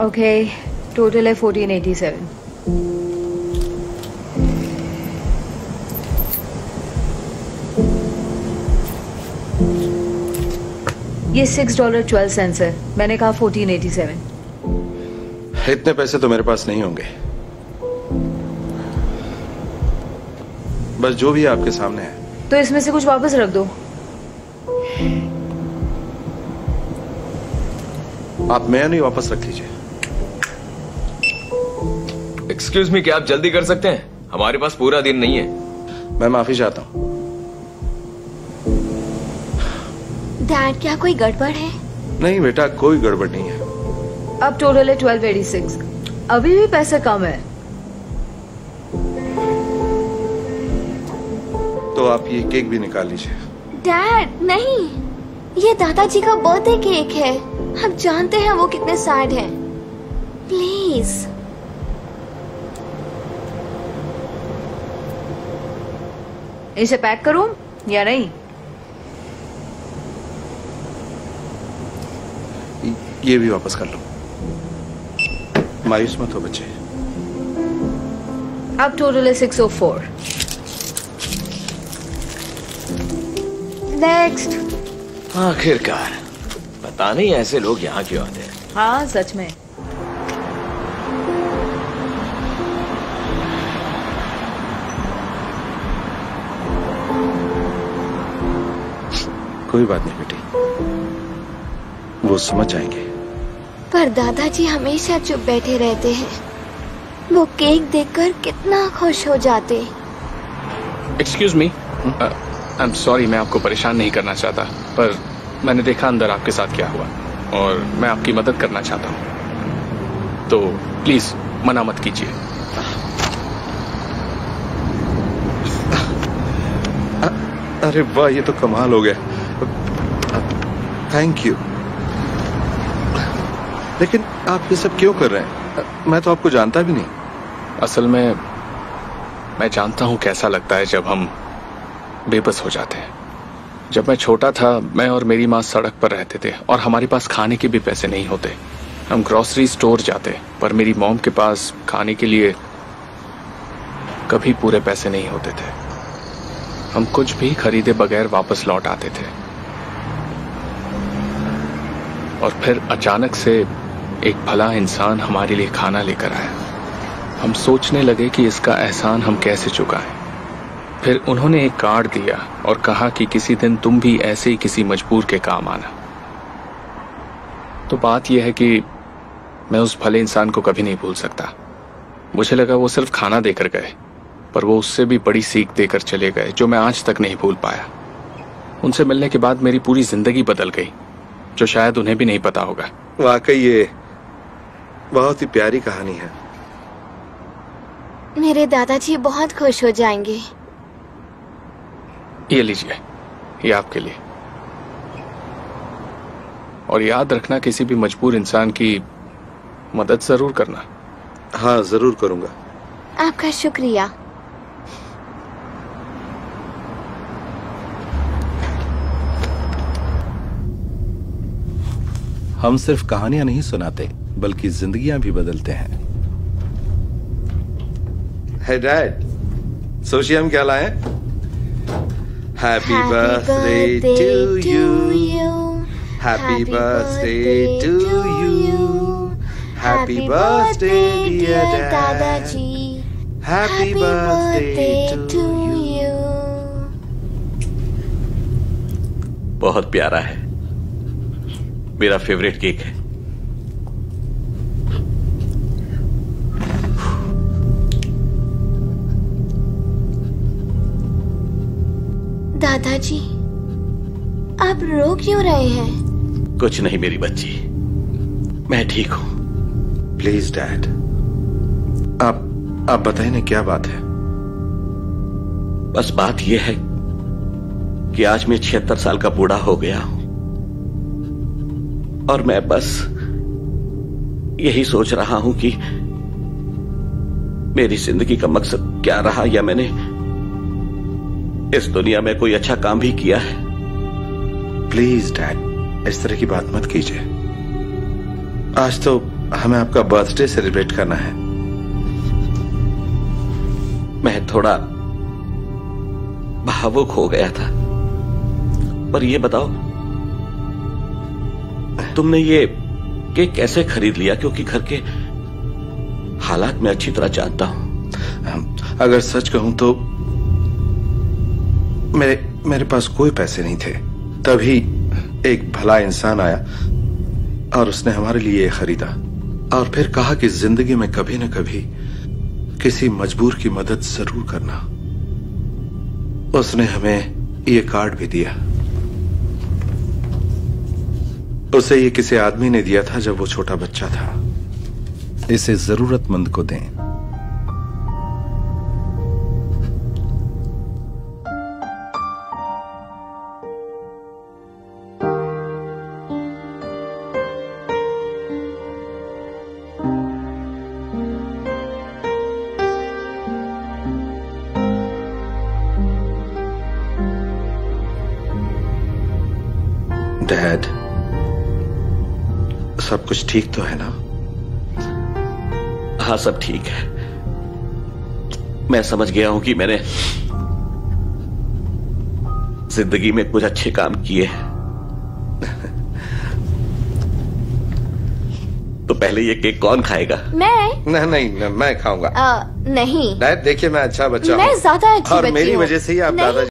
Okay total है fourteen eighty seven ये six dollar twelve cents है. मैंने कहा फोर्टीन एटी सेवन इतने पैसे तो मेरे पास नहीं होंगे। बस जो भी आपके सामने है। तो इसमें से कुछ वापस रख दो। आप मैं नहीं वापस रख लीजिए। एक्सक्यूज मी क्या आप जल्दी कर सकते हैं? हमारे पास पूरा दिन नहीं है। मैं माफ़ी चाहता हूँ। डैड क्या कोई गड़बड़ है? नहीं बेटा कोई गड़बड़ नहीं है। अब टोटल है ट्वेल्व एटी सिक्स अभी भी पैसे कम है। तो आप ये केक भी निकाल लीजिए। डैड नहीं। ये दादाजी का बर्थडे केक है। आप जानते हैं वो कितने सैड हैं। प्लीज़ इसे पैक करूँ या नहीं? ये भी वापस कर लो। मायूस मत हो बच्चे। अब टोटल है सिक्स ओ फोर नेक्स्ट आखिरकार। पता नहीं ऐसे लोग यहाँ क्यों आते हैं। हाँ सच में। कोई बात नहीं बेटी। वो समझ जाएँगे। पर दादाजी हमेशा चुप बैठे रहते हैं। वो केक देखकर कितना खुश हो जाते excuse me I am sorry मैं आपको परेशान नहीं करना चाहता पर मैंने देखा अंदर आपके साथ क्या हुआ और मैं आपकी मदद करना चाहता हूँ। तो प्लीज़ मना मत कीजिए। अरे वाह ये तो कमाल हो गया। थैंक यू लेकिन आप ये सब क्यों कर रहे हैं? मैं तो आपको जानता भी नहीं। असल में, मैं जानता हूँ कैसा लगता है जब हम बेबस हो जाते हैं। जब मैं छोटा था, मैं और मेरी माँ सड़क पर रहते थे और हमारे पास खाने के भी पैसे नहीं होते। हम ग्रोसरी स्टोर जाते, पर मेरी मॉम के पास खाने के लिए कभी पूरे पैसे नहीं होते थे। हम कुछ भी खरीदे बगैर वापस लौट आते थे। और फिर अचानक से एक भला इंसान हमारे लिए खाना लेकर आया। हम सोचने लगे कि इसका एहसान हम कैसे चुकाएँ। फिर उन्होंने एक कार्ड दिया और कहा कि किसी दिन तुम भी ऐसे ही किसी मजबूर के काम आना। तो बात यह है कि मैं उस भले इंसान को कभी नहीं भूल सकता। मुझे लगा वो सिर्फ़ खाना देकर गए, पर वो उससे भी बड़ी सीख देकर चले गए, जो मैं आज तक नहीं भूल पाया। उनसे मिलने के बाद मेरी पूरी ज़िंदगी बदल गई। जो शायद उन्हें भी नहीं पता होगा। वाकई ये बहुत ही प्यारी कहानी है। मेरे दादाजी बहुत खुश हो जाएँगे। ये लीजिए ये आपके लिए। और याद रखना किसी भी मजबूर इंसान की मदद ज़रूर करना। हाँ ज़रूर करूँगा। आपका शुक्रिया। हम सिर्फ़ कहानियाँ नहीं सुनाते बल्कि जिंदगियाँ भी बदलते हैं। है डैड सोचिए हम क्या लाए happy birthday to you happy birthday to you happy birthday dear दादाजी हैप्पी बर्थडे टू यू बहुत प्यारा है। मेरा फेवरेट केक है। दादाजी आप रो क्यों रहे हैं? कुछ नहीं मेरी बच्ची। मैं ठीक हूँ। प्लीज़ डैड आप आप बताइए ना क्या बात है? बस बात यह है कि आज मैं छिहत्तर साल का बूढ़ा हो गया हूँ। और मैं बस यही सोच रहा हूँ कि मेरी ज़िंदगी का मकसद क्या रहा या मैंने इस दुनिया में कोई अच्छा काम भी किया है? प्लीज़ डैड इस तरह की बात मत कीजिए। आज तो हमें आपका बर्थडे सेलिब्रेट करना है। मैं थोड़ा भावुक हो गया था। पर ये बताओ तुमने ये केक कैसे खरीद लिया? क्योंकि घर के हालात में अच्छी तरह जानता हूँ। अगर सच कहूँ तो मेरे मेरे पास कोई पैसे नहीं थे। तभी एक भला इंसान आया और उसने हमारे लिए ये खरीदा। और फिर कहा कि ज़िंदगी में कभी न कभी किसी मजबूर की मदद ज़रूर करना। उसने हमें ये कार्ड भी दिया। उसे ये किसी आदमी ने दिया था जब वो छोटा बच्चा था। इसे जरूरतमंद को दें। सब कुछ ठीक तो है ना? हाँ सब ठीक है। मैं समझ गया हूँ कि मैंने ज़िंदगी में कुछ अच्छे काम किए हैं। तो पहले ये केक कौन खाएगा? मैं? नहीं नहीं न, मैं खाऊँगा। नहीं। देखिए मैं अच्छा बच्चा मैं ज़्यादा अच्छी और बच्ची मेरी वजह से ही आप नहीं, दादाजी